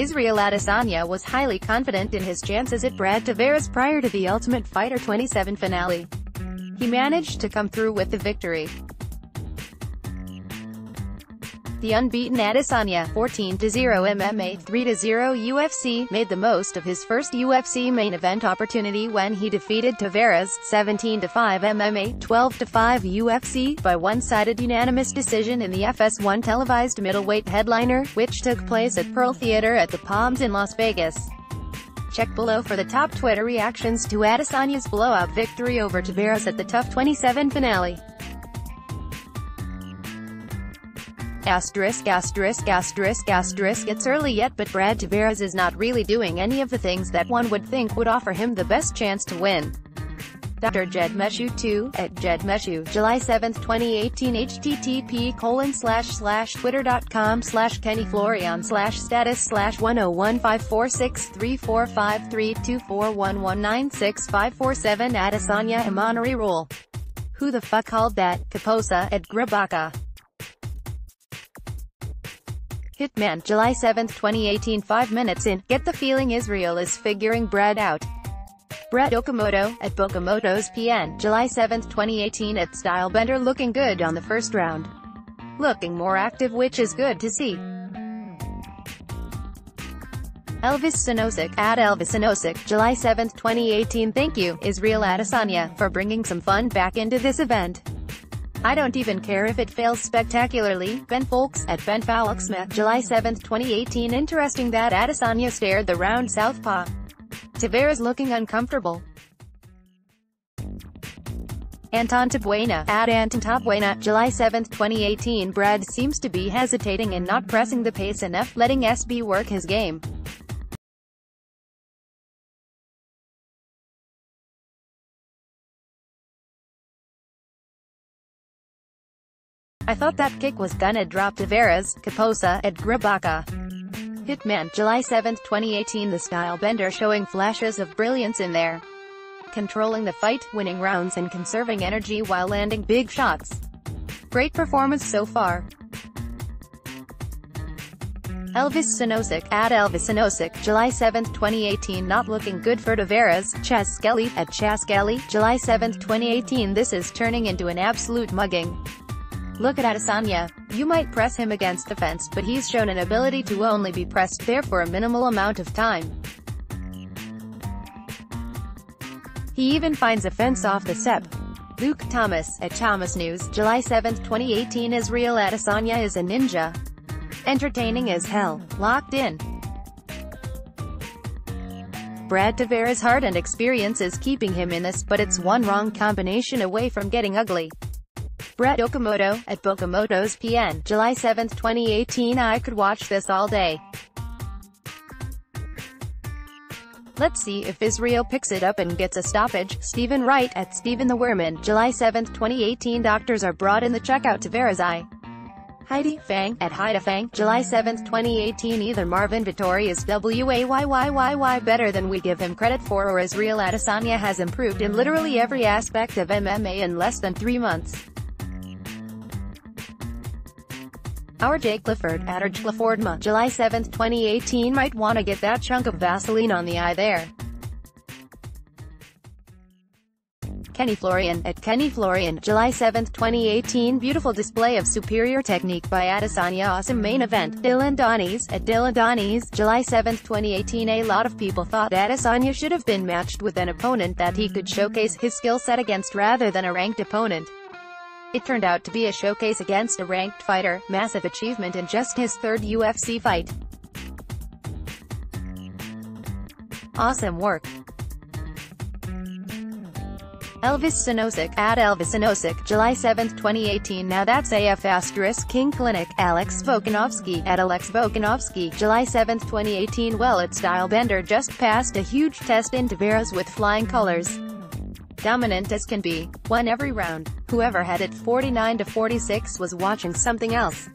Israel Adesanya was highly confident in his chances at Brad Tavares prior to the Ultimate Fighter 27 finale. He managed to come through with the victory. The unbeaten Adesanya, 14-0 MMA, 3-0 UFC, made the most of his first UFC main event opportunity when he defeated Tavares, 17-5 MMA, 12-5 UFC, by one-sided unanimous decision in the FS1 televised middleweight headliner, which took place at Pearl Theater at the Palms in Las Vegas. Check below for the top Twitter reactions to Adesanya's blowout victory over Tavares at the TUF 27 finale. Asterisk asterisk asterisk asterisk It's early yet but Brad Tavares is not really doing any of the things that one would think would offer him the best chance to win. Dr. Jed Meshew 2, at Jed Meshew, July 7, 2018 http colon slash slash twitter.com slash Kenny Florian slash status slash 1015463453241196547 Adesanya Imanari roll. Who the fuck called that? Kaposa, at Grabaka. Hitman, July 7, 2018 5 minutes in, get the feeling Israel is figuring Brad out. Brett Okamoto, at BokamotoESPN, July 7, 2018 at Stylebender looking good on the first round. Looking more active which is good to see. Elvis Sinosic, at Elvis Sinosic, July 7, 2018 Thank you, Israel Adesanya, for bringing some fun back into this event. I don't even care if it fails spectacularly. Ben Fowlkes, at Ben July 7, 2018 Interesting that Adesanya stared the round southpaw. Tavares looking uncomfortable. Anton Tabuena, at Anton Tabuena, July 7, 2018 Brad seems to be hesitating and not pressing the pace enough, letting SB work his game. I thought that kick was gonna drop Tavares, Kaposa, at Grabaka. Hitman, July 7, 2018 The style bender showing flashes of brilliance in there. Controlling the fight, winning rounds and conserving energy while landing big shots. Great performance so far. Elvis Sinosic, at Elvis Sinosic, July 7, 2018 Not looking good for Tavares, Chas Skelly, at Chas Skelly, July 7, 2018 This is turning into an absolute mugging. Look at Adesanya. You might press him against the fence but he's shown an ability to only be pressed there for a minimal amount of time. He even finds a fence off the step. Luke Thomas, at Thomas News, July 7, 2018 Israel Adesanya is a ninja. Entertaining as hell. Locked in. Brad Tavares' heart and experience is keeping him in this, but it's one wrong combination away from getting ugly. Brett Okamoto, at BokamotoESPN, July 7, 2018 I could watch this all day. Let's see if Israel picks it up and gets a stoppage. Stephen Wright, at Stephen the Werman, July 7, 2018 Doctors are brought in the checkout to Verizai. Heidi Fang, at Heidi Fang, July 7, 2018 Either Marvin Vettori is WAYYYYY better than we give him credit for or Israel Adesanya has improved in literally every aspect of MMA in less than three months. R.J. Clifford, at Clifford Ma, July 7, 2018 might wanna get that chunk of Vaseline on the eye there. Kenny Florian, at Kenny Florian, July 7, 2018 Beautiful display of superior technique by Adesanya Awesome main event, Dylan Donnies, at Dylan Donnies, July 7, 2018 A lot of people thought Adesanya should have been matched with an opponent that he could showcase his skill set against rather than a ranked opponent. It turned out to be a showcase against a ranked fighter, massive achievement in just his third UFC fight. Awesome work. Elvis Sinosic, at Elvis Sinosic, July 7, 2018 Now that's AF asterisk King Clinic, Alex Volkanovski, at Alex Volkanovski, July 7, 2018 Well at Stylebender just passed a huge test in Tavares with flying colors dominant as can be, won every round. Whoever had it 49 to 46 was watching something else.